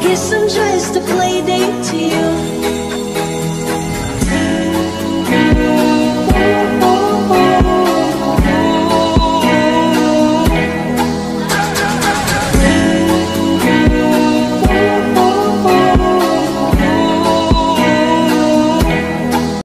guess I'm just a play date to you.